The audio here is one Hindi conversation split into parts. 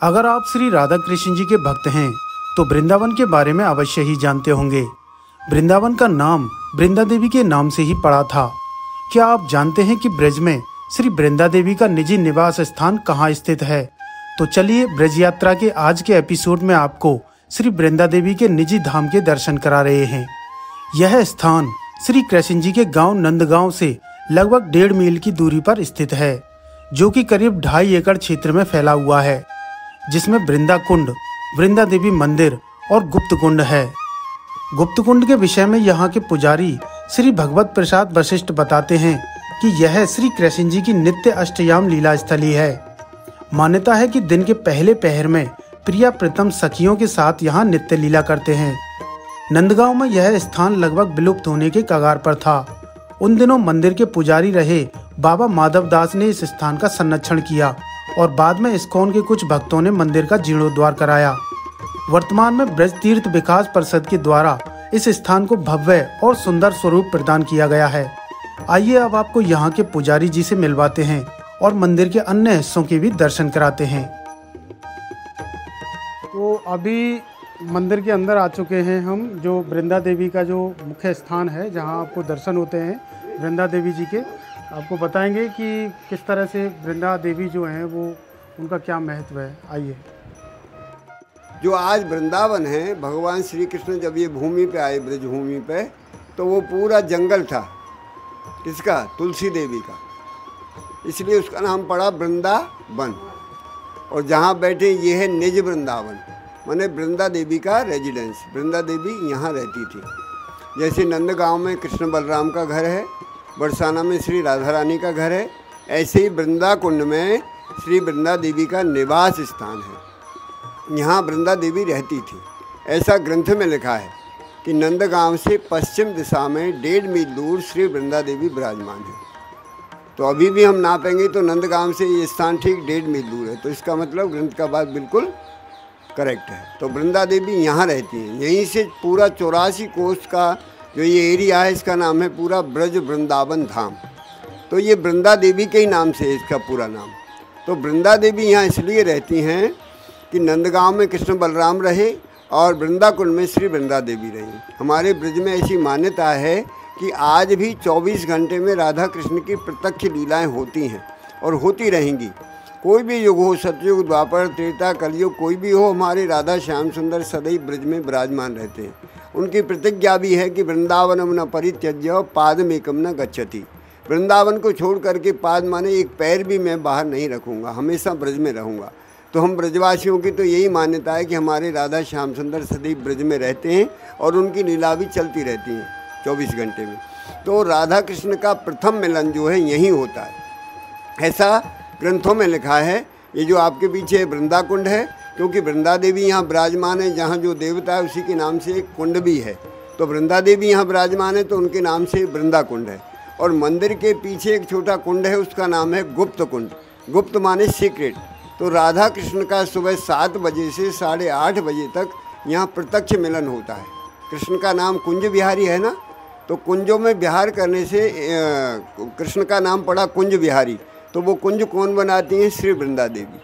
अगर आप श्री राधा कृष्ण जी के भक्त हैं तो वृंदावन के बारे में अवश्य ही जानते होंगे। वृंदावन का नाम वृंदा देवी के नाम से ही पड़ा था। क्या आप जानते हैं कि ब्रज में श्री वृंदा देवी का निजी निवास स्थान कहाँ स्थित है? तो चलिए ब्रज यात्रा के आज के एपिसोड में आपको श्री वृंदा देवी के निजी धाम के दर्शन करा रहे हैं। यह स्थान श्री कृष्ण जी के गाँव नंदगांव से लगभग डेढ़ मील की दूरी पर स्थित है, जो कि करीब ढाई एकड़ क्षेत्र में फैला हुआ है। जिसमें वृंदा कुंड वृंदा देवी मंदिर और गुप्त कुंड है। गुप्त कुंड के विषय में यहाँ के पुजारी श्री भगवत प्रसाद वशिष्ठ बताते हैं कि यह श्री कृष्ण जी की नित्य अष्टयाम लीला स्थली है। मान्यता है कि दिन के पहले पहर में प्रिया प्रीतम सखियों के साथ यहाँ नित्य लीला करते हैं। नंदगांव में यह स्थान लगभग विलुप्त होने के कगार पर था। उन दिनों मंदिर के पुजारी रहे बाबा माधव दास ने इस स्थान का संरक्षण किया। और बाद में इस्कॉन के कुछ भक्तों ने मंदिर का जीर्णोद्वार कराया। वर्तमान में ब्रज तीर्थ विकास परिषद के द्वारा इस स्थान को भव्य और सुंदर स्वरूप प्रदान किया गया है। आइए अब आपको यहाँ के पुजारी जी से मिलवाते हैं और मंदिर के अन्य हिस्सों के भी दर्शन कराते हैं। तो अभी मंदिर के अंदर आ चुके हैं हम, जो वृंदा देवी का जो मुख्य स्थान है, जहाँ आपको दर्शन होते हैं, वृंदा देवी जी के। आपको बताएँगे कि किस तरह से वृंदा देवी जो हैं वो, उनका क्या महत्व है? आइए। जो आज वृंदावन है, भगवान श्री कृष्ण जब ये भूमि पे आए ब्रज भूमि पे तो वो पूरा जंगल था, किसका? तुलसी देवी का। इसलिए उसका नाम पड़ा वृंदावन। और जहाँ बैठे, ये है निज वृंदावन। माने वृंदा देवी का रेजिडेंस वृंदा देवी यहाँ रहती थी। जैसे नंदगांव में कृष्ण बलराम का घर है बरसाना में श्री राधा रानी का घर है। ऐसे ही वृंदा कुंड में श्री वृंदा देवी का निवास स्थान है। यहाँ वृंदा देवी रहती थी। ऐसा ग्रंथ में लिखा है कि नंदगांव से पश्चिम दिशा में डेढ़ मील दूर श्री वृंदा देवी विराजमान है। तो अभी भी हम नापेंगे तो नंदगांव से ये स्थान ठीक डेढ़ मील दूर है। तो इसका मतलब ग्रंथ का बात बिल्कुल करेक्ट है। तो वृंदा देवी यहाँ रहती हैं। यहीं से पूरा चौरासी कोष का जो ये एरिया है, इसका नाम है पूरा ब्रज वृंदावन धाम। तो ये वृंदा देवी के ही नाम से इसका पूरा नाम। तो वृंदा देवी यहाँ इसलिए रहती हैं कि नंदगांव में कृष्ण बलराम रहे और वृंदा कुंड में श्री वृंदा देवी रही। हमारे ब्रज में ऐसी मान्यता है कि आज भी 24 घंटे में राधा कृष्ण की प्रत्यक्ष लीलाएँ होती हैं और होती रहेंगी। कोई भी युग हो, सतयुग, द्वापर, त्रेता, कलयुग, कोई भी हो, हमारे राधा श्याम सुंदर सदैव ब्रज में विराजमान रहते हैं। उनकी प्रतिज्ञा भी है कि वृंदावनम न परित्यज्य पाद में कम न गच्छति। वृंदावन को छोड़ करके पाद माने एक पैर भी मैं बाहर नहीं रखूँगा, हमेशा ब्रज में रहूँगा। तो हम ब्रजवासियों की तो यही मान्यता है कि हमारे राधा श्याम सुंदर सदैव ब्रज में रहते हैं और उनकी लीला भी चलती रहती हैं चौबीस घंटे में। तो राधा कृष्ण का प्रथम मिलन जो है यहीं होता है। ऐसा ग्रंथों में लिखा है, ये जो आपके पीछे वृंदा कुंड है क्योंकि वृंदा देवी यहाँ विराजमान है, जहाँ जो देवता है उसी के नाम से एक कुंड भी है। तो वृंदा देवी यहाँ विराजमान है तो उनके नाम से वृंदा कुंड है। और मंदिर के पीछे एक छोटा कुंड है, उसका नाम है गुप्त कुंड। गुप्त माने सीक्रेट तो राधा कृष्ण का सुबह सात बजे से साढ़े आठ बजे तक यहाँ प्रत्यक्ष मिलन होता है। कृष्ण का नाम कुंज बिहारी है ना? तो कुंजों में बिहार करने से कृष्ण का नाम पड़ा कुंज बिहारी तो वो कुंज कौन बनाती हैं? श्री वृंदा देवी।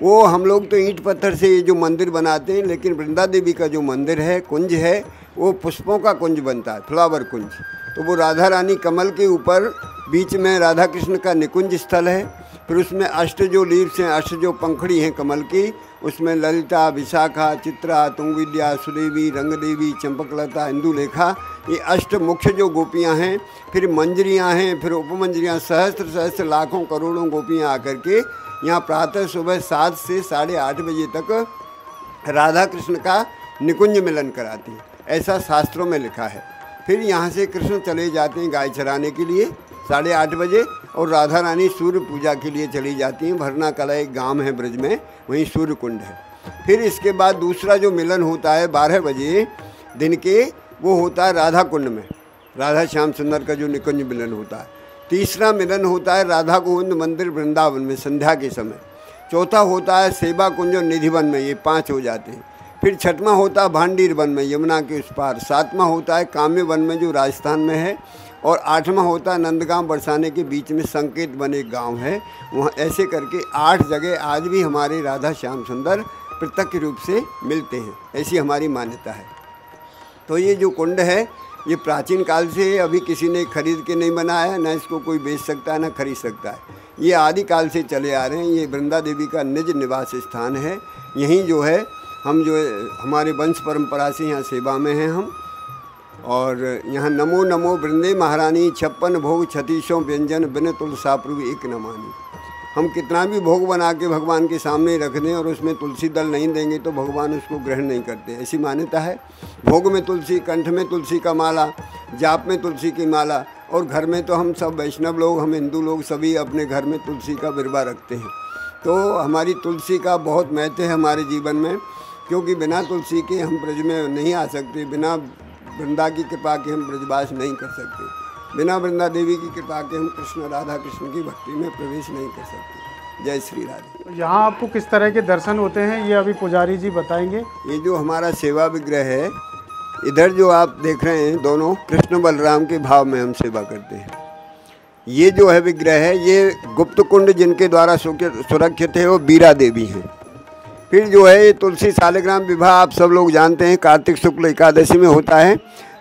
वो हम लोग तो ईंट पत्थर से ये जो मंदिर बनाते हैं, लेकिन वृंदा देवी का जो मंदिर है, कुंज है, वो पुष्पों का कुंज बनता है, फ्लावर कुंज। तो वो राधा रानी कमल के ऊपर, बीच में राधा कृष्ण का निकुंज स्थल है, फिर उसमें अष्ट जो लीव्स हैं, अष्ट जो पंखड़ी हैं कमल की, उसमें ललिता, विशाखा, चित्रा, तुंगविद्या, सुदेवी, रंगदेवी, चंपकलता, इंदुलेखा, ये अष्ट मुख्य जो गोपियाँ हैं, फिर मंजरियाँ हैं, फिर उपमंजरियाँ, सहस्त्र सहस्त्र लाखों करोड़ों गोपियाँ आकर के यहाँ प्रातः सुबह सात से साढ़े आठ बजे तक राधा कृष्ण का निकुंज मिलन कराती हैं। ऐसा शास्त्रों में लिखा है। फिर यहाँ से कृष्ण चले जाते हैं गाय चराने के लिए साढ़े आठ बजे और राधा रानी सूर्य पूजा के लिए चली जाती हैं। भरना कला एक गाँव है ब्रज में, वहीं सूर्य कुंड है। फिर इसके बाद दूसरा जो मिलन होता है बारह बजे दिन के, वो होता है राधा कुंड में। राधा श्याम सुंदर का जो निकुंज मिलन होता है। तीसरा मिलन होता है राधा गोविंद मंदिर वृंदावन में संध्या के समय। चौथा होता है सेवा कुंज और निधिवन में, ये पाँच हो जाते हैं। फिर छठवां होता है भांडीर वन में, यमुना के उस पार। सातवां होता है काम्य वन में, जो राजस्थान में है। और आठवां होता है नंदगांव बरसाने के बीच में संकेत बने गाँव है। वहाँ ऐसे करके आठ जगह आज भी हमारे राधा श्याम सुंदर प्रत्यक्ष रूप से मिलते हैं। ऐसी हमारी मान्यता है। तो ये जो कुंड है ये प्राचीन काल से अभी किसी ने खरीद के नहीं बनाया है ना इसको कोई बेच सकता है ना खरीद सकता है। ये आदि काल से चले आ रहे हैं, ये वृंदा देवी का निज निवास स्थान है। यहीं जो है, हम जो हमारे वंश परंपरा से यहाँ सेवा में हैं हम। और यहाँ नमो नमो वृंदे महारानी, छप्पन भोग छतीसों व्यंजन, बिन तुलसाप्रभु एक नमानी हम कितना भी भोग बना के भगवान के सामने रख दें और उसमें तुलसी दल नहीं देंगे तो भगवान उसको ग्रहण नहीं करते। ऐसी मान्यता है? भोग में तुलसी, कंठ में तुलसी का माला, जाप में तुलसी की माला और घर में तो हम सब वैष्णव लोग, हम हिंदू लोग सभी अपने घर में तुलसी का बिरबा रखते हैं। तो हमारी तुलसी का बहुत महत्व है हमारे जीवन में, क्योंकि बिना तुलसी के हम ब्रज में नहीं आ सकते, बिना वृंदा की कृपा के हम ब्रजवास नहीं कर सकते। बिना वृंदा देवी की कृपा के हम कृष्ण राधा कृष्ण की भक्ति में प्रवेश नहीं कर सकते। जय श्री राधे। तो यहाँ आपको किस तरह के दर्शन होते हैं ये अभी पुजारी जी बताएँगे। ये जो हमारा सेवा विग्रह है इधर जो आप देख रहे हैं दोनों कृष्ण बलराम के भाव में हम सेवा करते हैं। ये जो है विग्रह है ये गुप्त कुंड जिनके द्वारा सुरक्षित है वो बीरा देवी हैं। फिर जो है ये तुलसी सालिग्राम विवाह आप सब लोग जानते हैं कार्तिक शुक्ल एकादशी में होता है।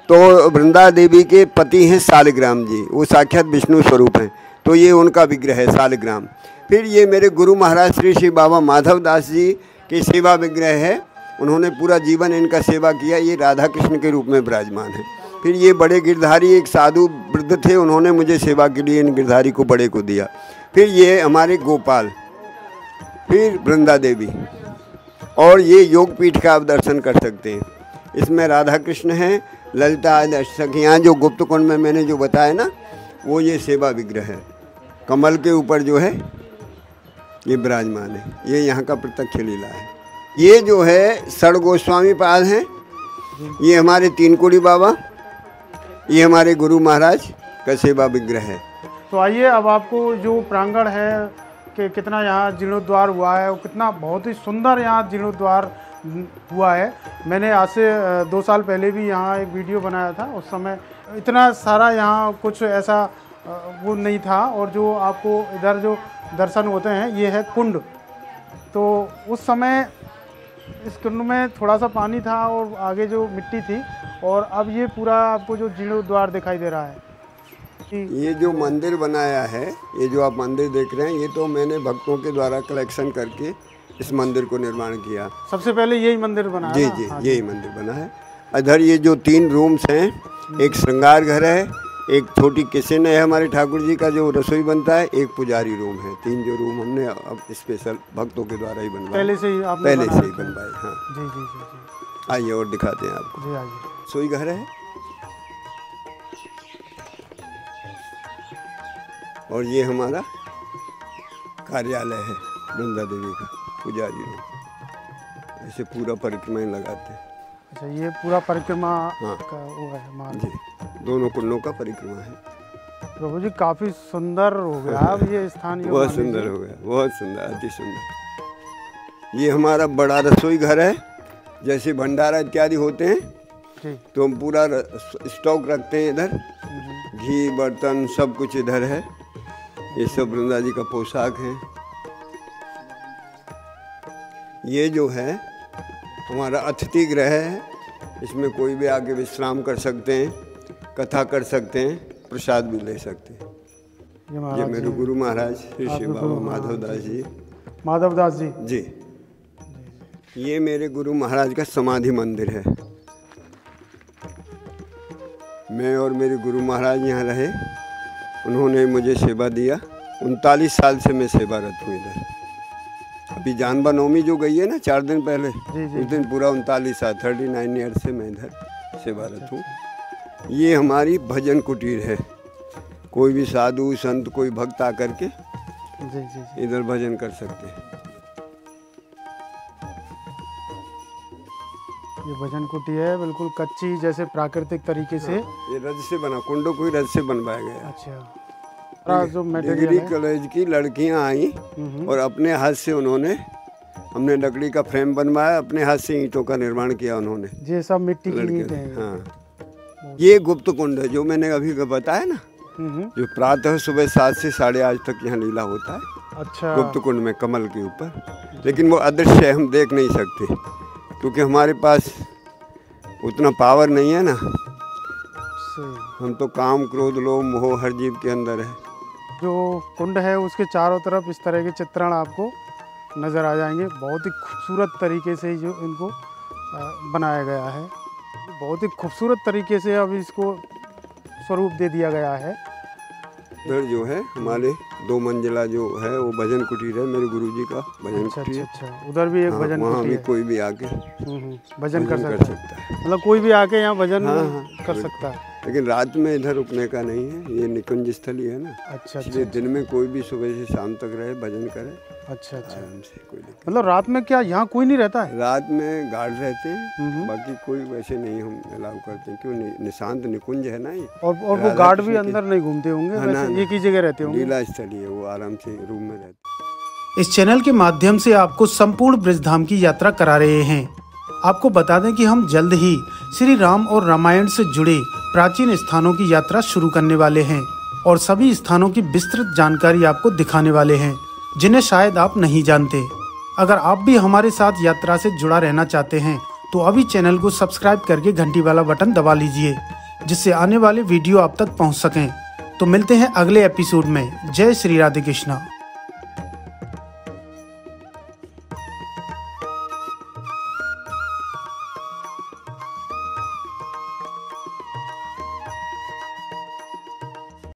तो वृंदा देवी के पति हैं सालिग्राम जी। वो साक्षात विष्णु स्वरूप हैं। तो ये उनका विग्रह है, सालिग्राम। फिर ये मेरे गुरु महाराज श्री श्री बाबा माधव दास जी की सेवा विग्रह है। उन्होंने पूरा जीवन इनका सेवा किया। ये राधा कृष्ण के रूप में विराजमान है। फिर ये बड़े गिरधारी, एक साधु वृद्ध थे। उन्होंने मुझे सेवा के लिए इन गिरधारी को, बड़े को दिया। फिर ये हमारे गोपाल, फिर वृंदा देवी। और ये योग पीठ का आप दर्शन कर सकते हैं। इसमें राधा कृष्ण हैं ललिता यहाँ जो गुप्त कुंड में मैंने जो बताया ना, वो ये सेवा विग्रह है। कमल के ऊपर जो है, ये विराजमान है। ये यहाँ का प्रत्यक्ष लीला है। ये जो है सड़ गोस्वामी पाल हैं। ये हमारे तीन कुड़ी बाबा। ये हमारे गुरु महाराज का सेवा विग्रह है। तो आइए, अब आपको जो प्रांगण है, कि कितना यहाँ जीर्णोद्वार हुआ है, और कितना बहुत ही सुंदर यहाँ जीर्णोद्वार हुआ है। मैंने आज से दो साल पहले भी यहाँ एक वीडियो बनाया था। उस समय इतना सारा यहाँ कुछ ऐसा वो नहीं था और जो आपको इधर जो दर्शन होते हैं, ये है कुंड। तो उस समय इस कुंड में थोड़ा सा पानी था और आगे जो मिट्टी थी और अब ये पूरा आपको जो जीर्णोद्वार दिखाई दे रहा है। ये जो मंदिर बनाया है, ये जो आप मंदिर देख रहे हैं, ये तो मैंने भक्तों के द्वारा कलेक्शन करके इस मंदिर को निर्माण किया। सबसे पहले यही मंदिर बना जी जी हाँ यही मंदिर बना है। इधर ये जो तीन रूम्स हैं एक श्रृंगार घर है एक छोटी किचन है हमारे ठाकुर जी का जो रसोई बनता है एक पुजारी रूम है। तीन जो रूम हमने अब स्पेशल भक्तों के द्वारा ही बनवाए। पहले से ही आपने पहले से ही बनवाए हाँ। जी जी जी, जी। आइए और दिखाते हैं आपको। जी आइए। रसोई घर है। और ये हमारा कार्यालय है वृंदा देवी का। पुजारी लोग। ऐसे पूरा परिक्रमा लगाते हैं। अच्छा ये पूरा परिक्रमा हाँ। का वो है जी। दोनों कुंडों का परिक्रमा है। प्रभु जी काफ़ी सुंदर हो गया अब ये स्थान बहुत सुंदर हो गया बहुत सुंदर अति सुंदर। ये हमारा बड़ा रसोई घर है जैसे भंडारा इत्यादि होते हैं तो हम पूरा स्टॉक रखते हैं इधर। घी बर्तन सब कुछ इधर है। ये सब वृंदा जी का पोशाक है। ये जो है हमारा अतिथि ग्रह है इसमें कोई भी आके विश्राम कर सकते हैं कथा कर सकते हैं प्रसाद भी ले सकते हैं। ये, ये मेरे गुरु महाराज श्री श्री बाबा माधव दास जी। माधव दास जी। जी। ये मेरे गुरु महाराज का समाधि मंदिर है। मैं और मेरे गुरु महाराज यहाँ रहे। उन्होंने मुझे सेवा दिया। उनतालीस साल से मैं सेवारत हूँ इधर। अभी जानबा नवमी जो गई है ना चार दिन पहले। उस दिन पूरा उनतालीस साल थर्टी नाइन ईयर से मैं इधर सेवारत हूँ। ये हमारी भजन कुटीर है। कोई भी साधु संत कोई भक्त आकर के इधर भजन कर सकते हैं। ये भजन कुटी है बिल्कुल कच्ची जैसे प्राकृतिक तरीके से। हाँ, ये रज से बना कुंडो को ही रज से बनवाया गया अच्छा। जो डिग्री कॉलेज की लड़कियाँ आई और अपने हाथ से उन्होंने हमने लकड़ी का फ्रेम बनवाया अपने हाथ से ईंटों का निर्माण किया उन्होंने। ये सब मिट्टी की ईंट हाँ। ये गुप्त कुंड है जो मैंने अभी बताया ना। जो प्रातः सुबह सात से साढ़े आठ तक यहाँ लीला होता है। अच्छा। गुप्त कुंड में कमल के ऊपर। लेकिन वो अदृश्य है हम देख नहीं सकते क्योंकि हमारे पास उतना पावर नहीं है ना। हम तो काम क्रोध लोभ मोह हर जीव के अंदर है। जो कुंड है उसके चारों तरफ़ इस तरह के चित्रण आपको नज़र आ जाएँगे। बहुत ही खूबसूरत तरीके से जो इनको बनाया गया है। बहुत ही खूबसूरत तरीके से अब इसको स्वरूप दे दिया गया है। जो है हमारे दो मंजिला जो है वो भजन कुटीर है मेरे गुरुजी का भजन अच्छा अच्छा कुटीर। अच्छा अच्छा। उधर भी एक हाँ, भजन वहाँ भी है। कोई भी आके हम्म, हम्म, भजन कर भजन सकता है। सकता है। मतलब कोई भी आके यहाँ भजन हाँ, हाँ, कर सकता है। लेकिन रात में इधर रुकने का नहीं है ये निकुंज स्थल ही है ना। अच्छा अच्छा। दिन में कोई भी सुबह से शाम तक रहे भजन करे अच्छा अच्छा। आराम से कोई मतलब रात में क्या यहाँ कोई नहीं रहता है? रात में गार्ड रहते हैं हम्म। बाकी कोई वैसे नहीं हम अलाउ करते क्यों नि, निशांत निकुंज है ना ये? और और वो गार्ड भी अंदर नहीं घूमते होंगे हाँ। एक ही जगह रहते होंगे? लीला स्थली है वो आराम से रूम में रहते इस चैनल के माध्यम से आपको संपूर्ण ब्रजधाम की यात्रा करा रहे हैं। आपको बता दें कि हम जल्द ही श्री राम और रामायण से जुड़े प्राचीन स्थानों की यात्रा शुरू करने वाले हैं और सभी स्थानों की विस्तृत जानकारी आपको दिखाने वाले हैं, जिन्हें शायद आप नहीं जानते। अगर आप भी हमारे साथ यात्रा से जुड़ा रहना चाहते हैं तो अभी चैनल को सब्सक्राइब करके घंटी वाला बटन दबा लीजिए, जिससे आने वाले वीडियो आप तक पहुँच सकें। तो मिलते हैं अगले एपिसोड में। जय श्री राधे कृष्णा